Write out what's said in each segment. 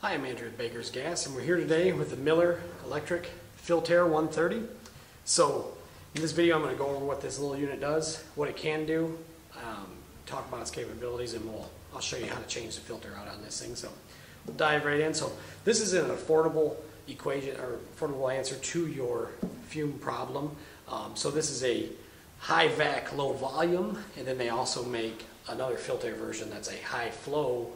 Hi, I'm Andrew with Baker's Gas, and we're here today with the Miller Electric FiltAir 130. So, in this video, I'm going to go over what this little unit does, what it can do, um, talk about its capabilities, and we'll, I'll show you how to change the filter out on this thing. So, we'll dive right in. So, this is an affordable equation or affordable answer to your fume problem. Um, so, this is a high vac, low volume, and then they also make another filter version that's a high flow,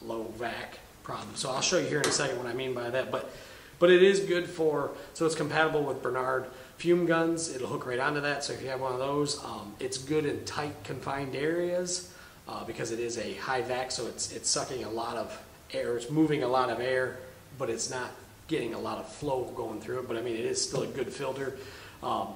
low vac problem. So I'll show you here in a second what I mean by that. But but it is good for so it's compatible with Bernard fume guns. It'll hook right onto that. So if you have one of those, um, it's good in tight confined areas uh, because it is a high vac. So it's it's sucking a lot of air. It's moving a lot of air, but it's not getting a lot of flow going through it. But I mean, it is still a good filter. Um,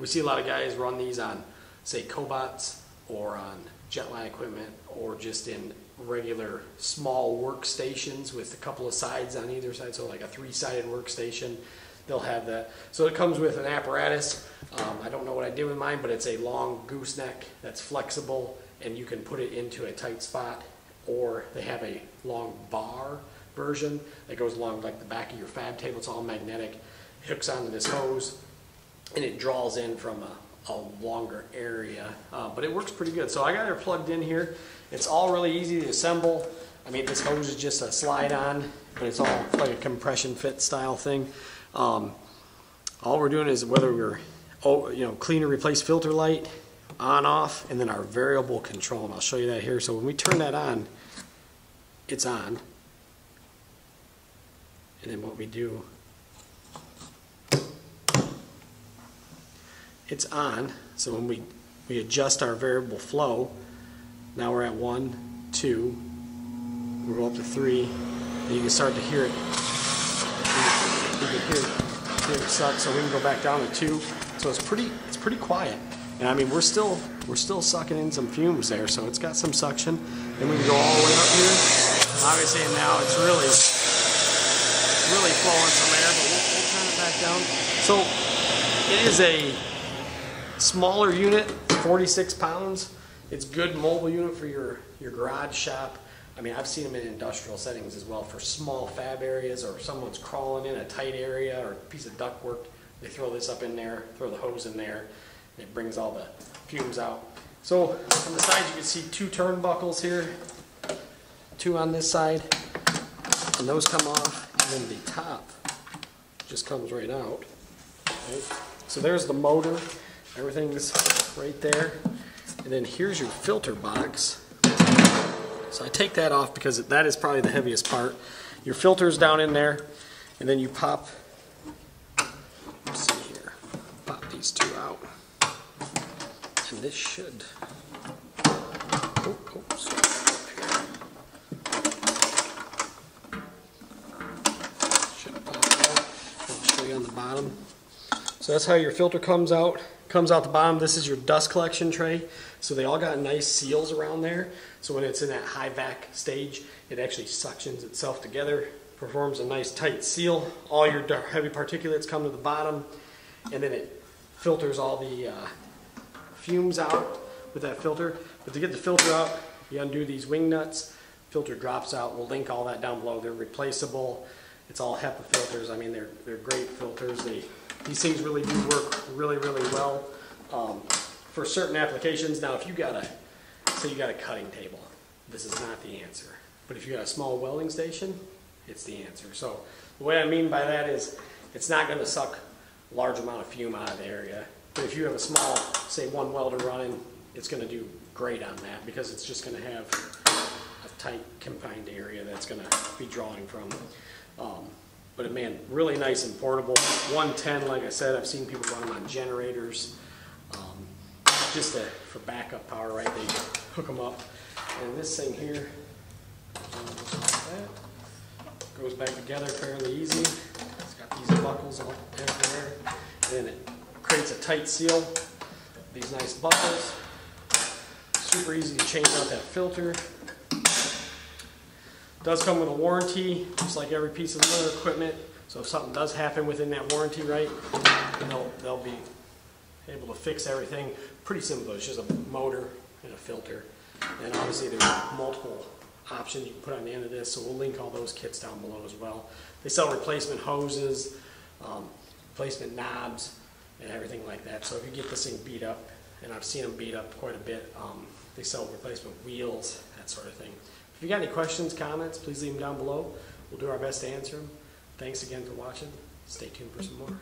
we see a lot of guys run these on, say, cobots or on jetline equipment or just in regular small workstations with a couple of sides on either side, so like a three-sided workstation. They'll have that. So it comes with an apparatus. Um, I don't know what I did with mine, but it's a long gooseneck that's flexible, and you can put it into a tight spot. Or they have a long bar version that goes along like the back of your fab table. It's all magnetic, hooks onto this hose, and it draws in from a, a longer area. Uh, but it works pretty good. So I got it plugged in here. It's all really easy to assemble. I mean, this hose is just a slide on, but it's all like a compression fit style thing. Um, all we're doing is whether we're, oh, you know, clean or replace filter light, on off, and then our variable control. And I'll show you that here. So when we turn that on, it's on. And then what we do, it's on. So when we, we adjust our variable flow, now we're at one, two, we go up to three, and you can start to hear it. You can hear it, hear it suck, so we can go back down to two. So it's pretty, it's pretty quiet. And I mean, we're still, we're still sucking in some fumes there, so it's got some suction. Then we can go all the way up here. Obviously now it's really, really flowing some air, but we'll, we'll turn it back down. So it is a smaller unit, 46 pounds. It's good mobile unit for your, your garage shop. I mean, I've seen them in industrial settings as well for small fab areas or someone's crawling in a tight area or a piece of ductwork. They throw this up in there, throw the hose in there, and it brings all the fumes out. So on the sides, you can see two turnbuckles here, two on this side, and those come off, and then the top just comes right out. Right? So there's the motor, everything's right there. And then here's your filter box. So I take that off because that is probably the heaviest part. Your filter's down in there, and then you pop, see here, pop these two out. And this should, oh, should pop out. I'll show you on the bottom. So that's how your filter comes out. Comes out the bottom. This is your dust collection tray. So they all got nice seals around there. So when it's in that high vac stage, it actually suctions itself together, performs a nice tight seal. All your heavy particulates come to the bottom, and then it filters all the uh, fumes out with that filter. But to get the filter out, you undo these wing nuts. Filter drops out. We'll link all that down below. They're replaceable. It's all HEPA filters. I mean, they're they're great filters. They these things really do work really, really well um, for certain applications. Now, if you got a, say you got a cutting table, this is not the answer. But if you got a small welding station, it's the answer. So the way I mean by that is it's not going to suck a large amount of fume out of the area. But if you have a small, say one welder running, it's going to do great on that because it's just going to have a tight confined area that's going to be drawing from. Um, but man, really nice and portable. 110, like I said, I've seen people run them on generators. Um, just to, for backup power, right? They hook them up. And this thing here goes back together fairly easy. It's got these buckles all everywhere. And it creates a tight seal. These nice buckles. Super easy to change out that filter. Does come with a warranty, just like every piece of other equipment. So if something does happen within that warranty, right, they'll, they'll be able to fix everything. Pretty simple, it's just a motor and a filter. And obviously there's multiple options you can put on the end of this, so we'll link all those kits down below as well. They sell replacement hoses, um, replacement knobs, and everything like that. So if you get this thing beat up, and I've seen them beat up quite a bit, um, they sell replacement wheels, that sort of thing. If you got any questions, comments, please leave them down below. We'll do our best to answer them. Thanks again for watching. Stay tuned for some more.